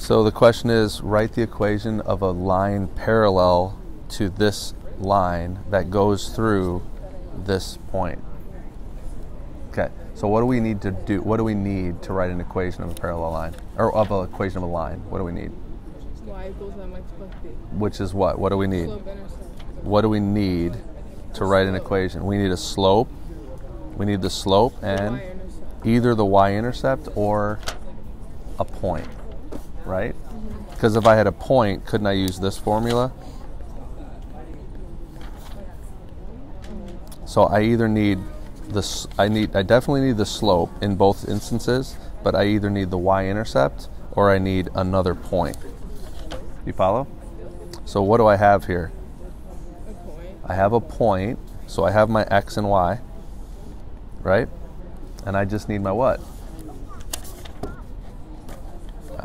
So the question is write the equation of a line parallel to this line that goes through this point. Okay, so what do we need to do? What do we need to write an equation of a parallel line? Or of an equation of a line? What do we need? y equals mx plus b. Which is what? What do we need? What do we need to write an equation? We need a slope. We need the slope and either the y-intercept or a point, right? Because if I had a point, couldn't I use this formula? So I either need this. I need. I definitely need the slope in both instances, but I either need the y-intercept or I need another point. You follow? So what do I have here? I have a point, so I have my x and y, right? And I just need my what?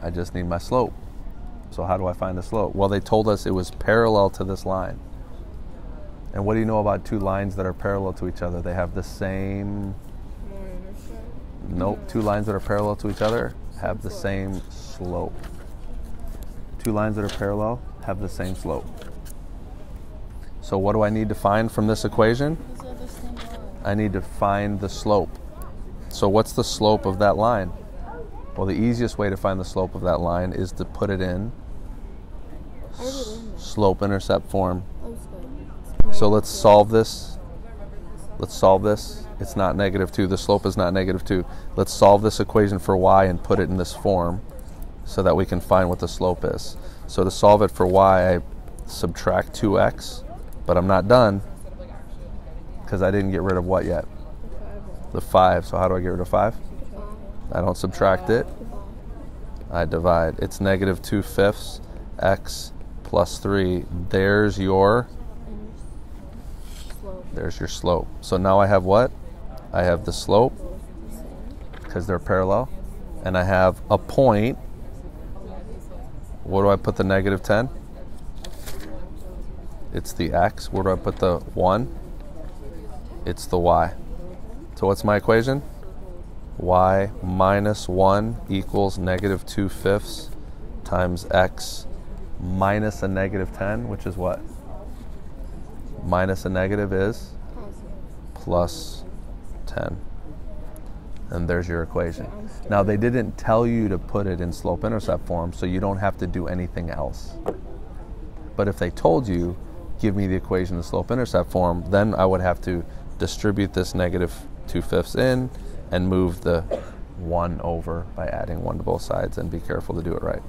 I just need my slope. So how do I find the slope? Well, they told us it was parallel to this line. And what do you know about two lines that are parallel to each other? They have the same. Nope. Two lines that are parallel to each other have the same slope. Two lines that are parallel have the same slope. So what do I need to find from this equation? I need to find the slope. So what's the slope of that line? Well, the easiest way to find the slope of that line is to put it in I already learned that. slope intercept form. Oh, good. So let's solve this. Let's solve this. It's not negative 2. The slope is not negative 2. Let's solve this equation for y and put it in this form so that we can find what the slope is. So to solve it for y, I subtract 2x, but I'm not done because I didn't get rid of what yet? The 5. So how do I get rid of 5? I don't subtract it. I divide. It's negative 2 fifths x plus 3. There's your there's your slope. So now I have what? I have the slope because they're parallel. And I have a point. Where do I put the negative 10? It's the x. Where do I put the 1? It's the y. So what's my equation? Y minus 1 equals negative 2 fifths times x minus a negative 10, which is what? Minus a negative is plus 10. And there's your equation. Now, they didn't tell you to put it in slope intercept form, so you don't have to do anything else. But if they told you, give me the equation in slope intercept form, then I would have to distribute this negative 2 fifths in and move the 1 over by adding 1 to both sides and be careful to do it right.